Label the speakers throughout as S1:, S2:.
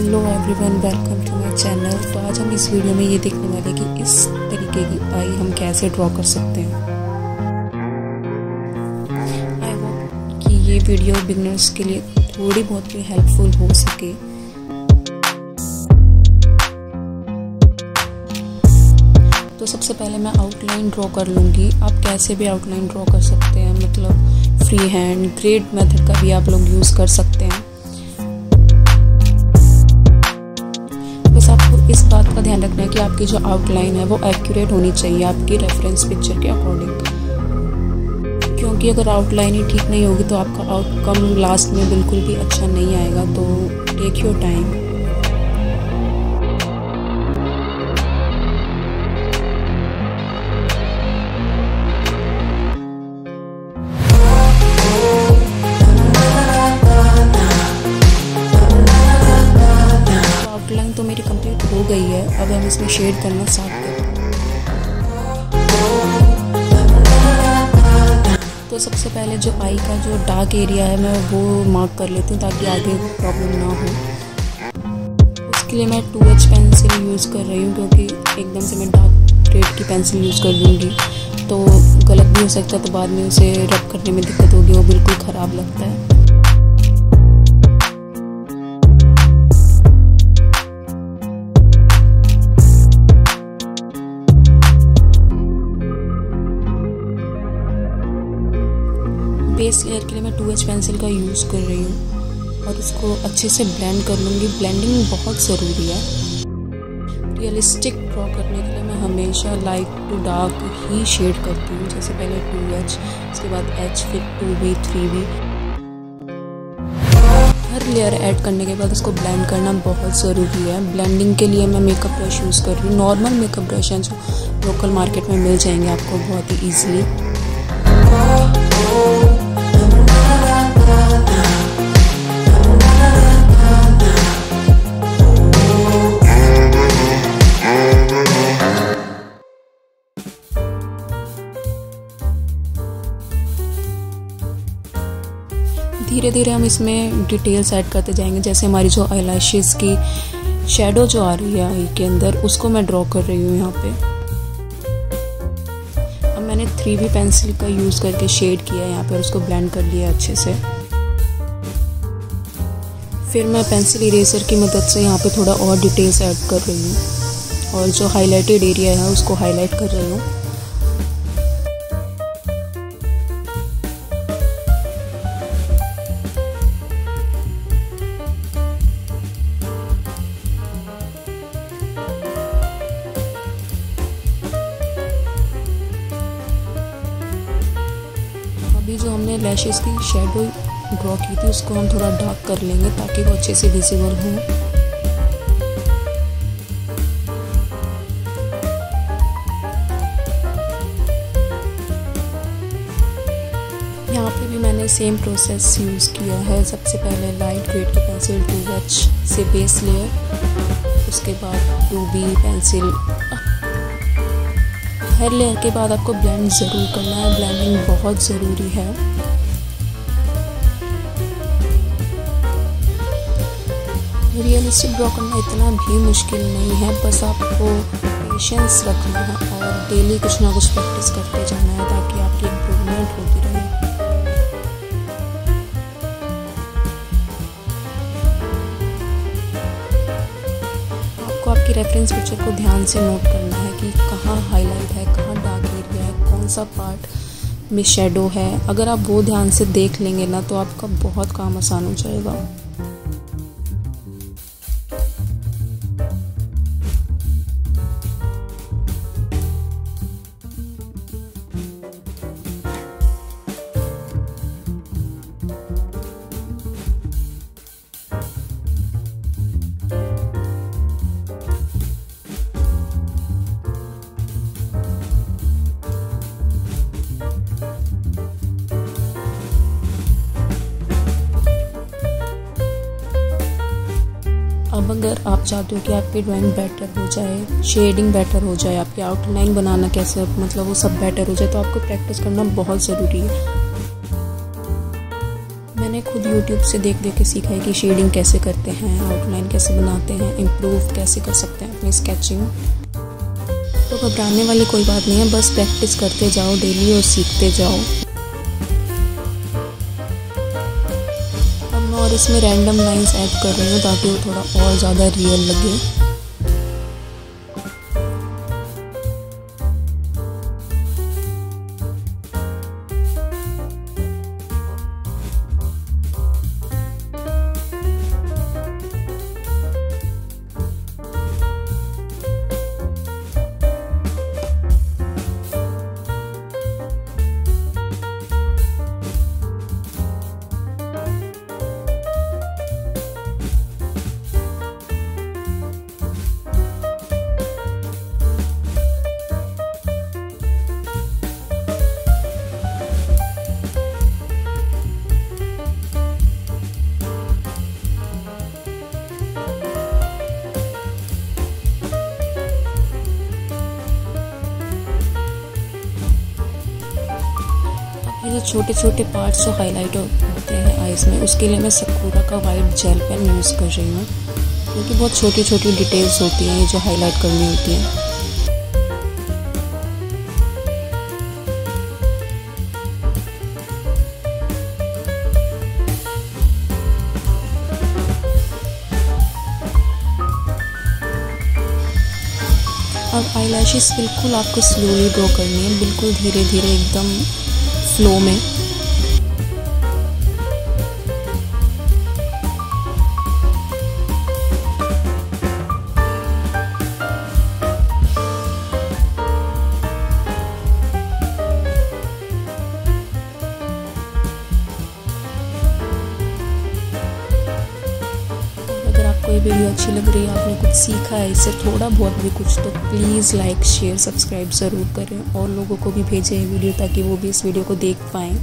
S1: Hello everyone welcome to my channel तो आज हम इस वीडियो में ये देखने वाले कि इस तरीके की आई हम कैसे ड्रॉ कर सकते हैं। आई होप कि ये वीडियो बिगनर्स के लिए थोड़ी बहुत भी हेल्पफुल हो सके। तो सबसे पहले मैं आउटलाइन ड्रॉ कर लूँगी। आप कैसे भी आउटलाइन ड्रॉ कर सकते हैं। मतलब फ्री हैंड ग्रेड मेथड का भी आप लोग यूज़ कर सकते हैं। आपकी जो आउटलाइन है वो एक्यूरेट होनी चाहिए आपकी रेफरेंस पिक्चर के अकॉर्डिंग क्योंकि अगर आउटलाइन ही ठीक नहीं होगी तो आपका आउटकम लास्ट में बिल्कुल भी अच्छा नहीं आएगा तो टेक योर टाइम इसमें शेड करना स्टार्ट करते हैं तो सबसे पहले जो आई का जो डार्क एरिया है, मैं वो मार्क कर लेती हूँ ताकि आगे प्रॉब्लम ना हो। उसके लिए मैं टू एच पेंसिल यूज़ कर रही हूँ क्योंकि एकदम से मैं डार्क ग्रेड की पेंसिल यूज़ कर लूँगी तो गलत भी हो सकता है तो बाद में उसे रब करने में दिक्कत होगी, वो बिल्कुल ख़राब लगता है। बेस लेयर के लिए मैं टू एच पेंसिल का यूज़ कर रही हूँ। और उसको अच्छे से ब्लेंड कर लूँगी। ब्लेंडिंग बहुत ज़रूरी है। रियलिस्टिक ड्रॉ करने के लिए मैं हमेशा लाइट टू डार्क ही शेड करती हूँ। जैसे पहले टू एच उसके बाद एच फिर टू बी थ्री बी हर लेयर ऐड करने के बाद उसको ब्लेंड करना बहुत ज़रूरी है। ब्लेंडिंग के लिए मैं मेकअप ब्रश यूज़ कर रही हूँ। नॉर्मल मेकअप ब्रश हैं जो लोकल मार्केट में मिल जाएँगे आपको बहुत ही ईजिली धीरे धीरे हम इसमें डिटेल्स ऐड करते जाएँगे। जैसे हमारी जो आई की शेडो जो आ रही है आई के अंदर, उसको मैं ड्रॉ कर रही हूँ यहाँ पे। अब मैंने थ्री वी पेंसिल का यूज़ करके शेड किया है यहाँ पे उसको ब्लेंड कर लिया अच्छे से। फिर मैं पेंसिल इरेजर की मदद से यहाँ पे थोड़ा और डिटेल्स ऐड कर रही हूँ। और जो हाईलाइटेड एरिया है, उसको हाईलाइट कर रही हूँ। लैशेस की शेडो ड्रॉ की थी, उसको हम थोड़ा डार्क कर लेंगे ताकि वो अच्छे से विजिबल हो। यहाँ पे भी मैंने सेम प्रोसेस यूज़ किया है। सबसे पहले लाइट ग्रेड की पेंसिल टू एच से बेस लेयर उसके बाद टू बी पेंसिल हर लेयर के बाद आपको ब्लेंड ज़रूर करना है। ब्लेंडिंग बहुत ज़रूरी है। रियलिस्टिक ड्रॉ करना इतना भी मुश्किल नहीं है, बस आपको पेशेंस रखना है और डेली कुछ ना कुछ प्रैक्टिस करते जाना है ताकि आपकी इम्प्रूवमेंट होती रहे। आपको आपकी रेफरेंस पिक्चर को ध्यान से नोट करना है कि कहाँ हाईलाइट है, कहाँ डार्क एरिया है, कौन सा पार्ट में शेडो है। अगर आप वो ध्यान से देख लेंगे ना तो आपका बहुत काम आसान हो जाएगा। अगर आप चाहते हो कि आपकी ड्राइंग बेटर हो जाए शेडिंग बेटर हो जाए, आपकी आउटलाइन बनाना कैसे मतलब वो सब बेटर हो जाए तो आपको प्रैक्टिस करना बहुत ज़रूरी है। मैंने खुद यूट्यूब से देख देख के सीखा है कि शेडिंग कैसे करते हैं आउटलाइन कैसे बनाते हैं इम्प्रूव कैसे कर सकते हैं अपनी स्केचिंग तो घबराने वाली कोई बात नहीं है, बस प्रैक्टिस करते जाओ डेली और सीखते जाओ। इसमें रैंडम लाइंस ऐड कर रही हूँ ताकि वो थोड़ा और ज़्यादा रियल लगे। ये जो छोटे छोटे पार्ट्स जो हाईलाइट होते हैं आइज़ में, उसके लिए मैं सकुरा का वाइट जेल पेन यूज़ कर रही हूँ। क्योंकि बहुत छोटी छोटी डिटेल्स होती हैं जो हाईलाइट करनी होती हैं। अब आई बिल्कुल आपको स्लोली ड्रॉ करनी है, बिल्कुल धीरे धीरे एकदम फ्लो में। ये वीडियो अच्छी लग रही है, आपने कुछ सीखा है, इससे थोड़ा बहुत भी कुछ तो प्लीज़ लाइक शेयर सब्सक्राइब ज़रूर करें और लोगों को भी भेजें वीडियो ताकि वो भी इस वीडियो को देख पाएँ।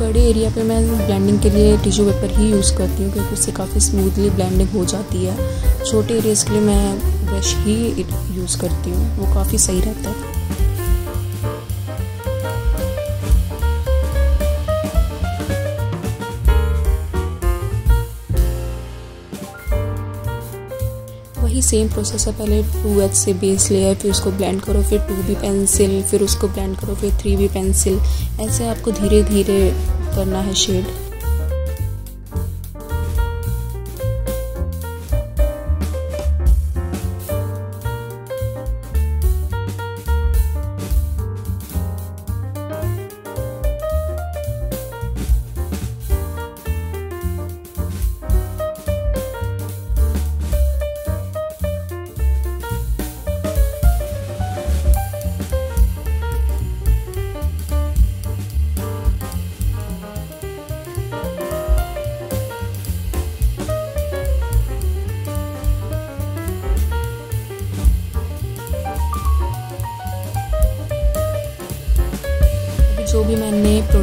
S1: बड़े एरिया पे मैं ब्लेंडिंग के लिए टिश्यू पेपर ही यूज़ करती हूँ क्योंकि उससे काफ़ी स्मूथली ब्लेंडिंग हो जाती है। छोटे एरियाज़ के लिए मैं ब्रश ही यूज़ करती हूँ, वो काफ़ी सही रहता है। वही सेम प्रोसेस है। पहले टू एच से बेस लेयर फिर उसको ब्लेंड करो, फिर टू बी पेंसिल फिर उसको ब्लेंड करो, फिर थ्री बी पेंसिल ऐसे आपको धीरे धीरे करना है शेड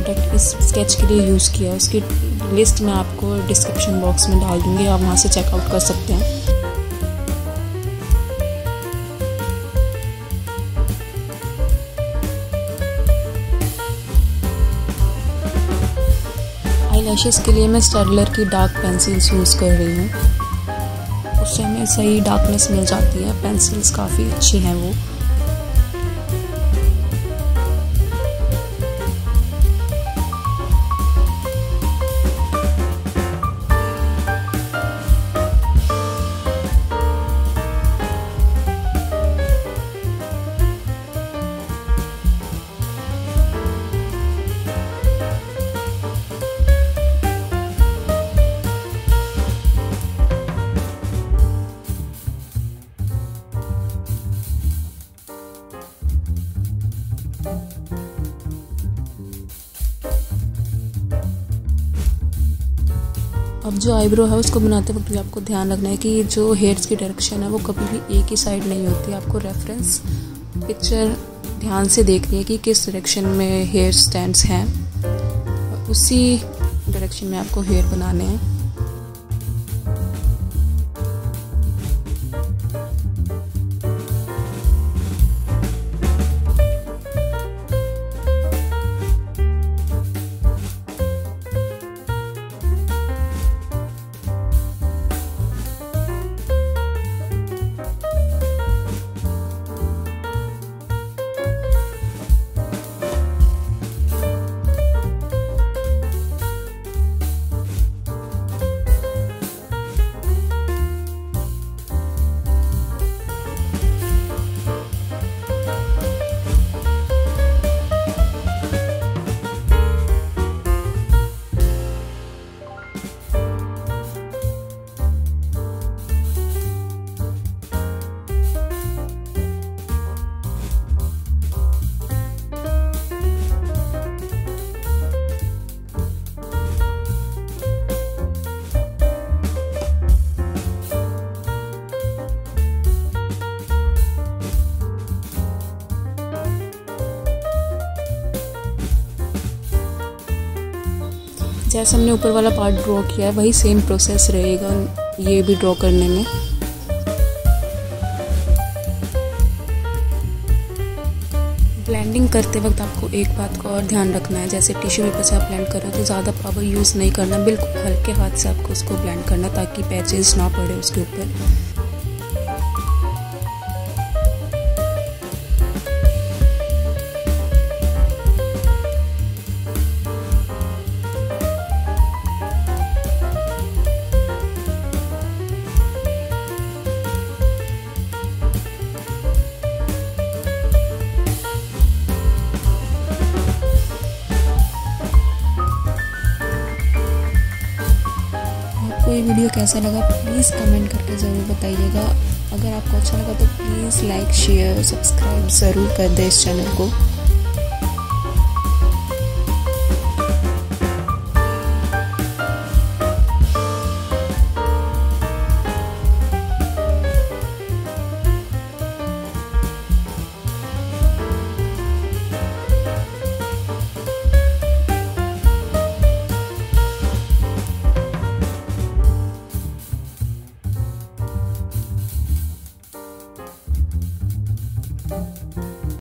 S1: प्रोडक्ट इस स्केच के लिए यूज़ किया उसकी लिस्ट मैं आपको डिस्क्रिप्शन बॉक्स में डाल दूँगी, आप वहाँ से चेकआउट कर सकते हैं। आई के लिए मैं स्टेडलर की डार्क पेंसिल्स यूज़ कर रही हूँ। उससे हमें सही डार्कनेस मिल जाती है। पेंसिल्स काफ़ी अच्छी हैं वो। जो आईब्रो है, उसको बनाते वक्त भी आपको ध्यान रखना है कि जो हेयर्स की डायरेक्शन है, वो कभी भी एक ही साइड नहीं होती। आपको रेफरेंस पिक्चर ध्यान से देखनी है कि किस डायरेक्शन में हेयर स्टैंड्स हैं। उसी डायरेक्शन में आपको हेयर बनाने हैं। जैसे हमने ऊपर वाला पार्ट ड्रॉ किया है, वही सेम प्रोसेस रहेगा ये भी ड्रॉ करने में। ब्लेंडिंग करते वक्त आपको एक बात को और ध्यान रखना है, जैसे टिश्यू पेपर से आप ब्लेंड कर रहे हो तो ज़्यादा पावर यूज़ नहीं करना, बिल्कुल हल्के हाथ से आपको उसको ब्लेंड करना ताकि पैचेस ना पड़े उसके ऊपर। वीडियो कैसा लगा प्लीज़ कमेंट करके ज़रूर बताइएगा। अगर आपको अच्छा लगा तो प्लीज़ लाइक शेयर सब्सक्राइब ज़रूर कर दें इस चैनल को।